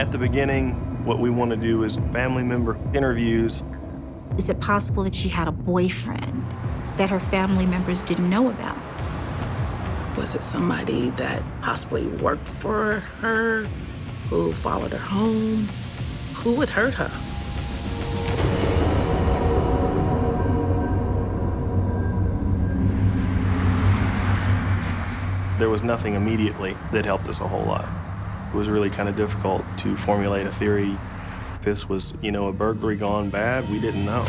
At the beginning, what we want to do is family member interviews. Is it possible that she had a boyfriend that her family members didn't know about? Was it somebody that possibly worked for her, who followed her home? Who would hurt her? There was nothing immediately that helped us a whole lot. It was really kind of difficult to formulate a theory. This was, you know, a burglary gone bad, we didn't know.